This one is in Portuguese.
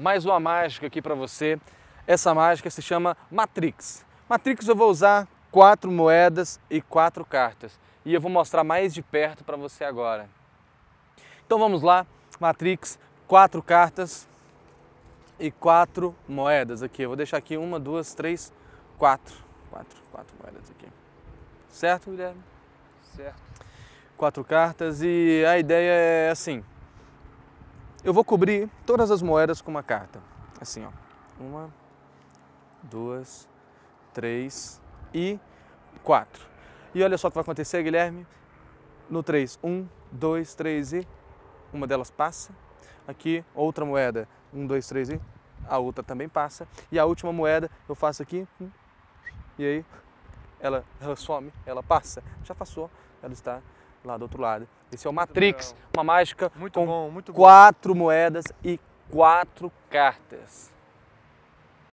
mais uma mágica aqui para você. Essa mágica se chama Matrix. Matrix eu vou usar quatro moedas e quatro cartas. E eu vou mostrar mais de perto para você agora. Então vamos lá, Matrix, quatro cartas e quatro moedas aqui. Eu vou deixar aqui uma, duas, três, quatro. Quatro, quatro moedas aqui. Certo, Guilherme? Certo. Quatro cartas e a ideia é assim. Eu vou cobrir todas as moedas com uma carta. Assim, ó. Uma, duas, três e quatro. E olha só o que vai acontecer, Guilherme. No três, um, dois, três e uma delas passa. Aqui, outra moeda, um, dois, três e a outra também passa. E a última moeda eu faço aqui, hum, e aí ela, ela some, ela passa. Já passou, ela está lá do outro lado. Esse é o Matrix, uma mágica Muito com bom, muito bom. quatro moedas e quatro cartas.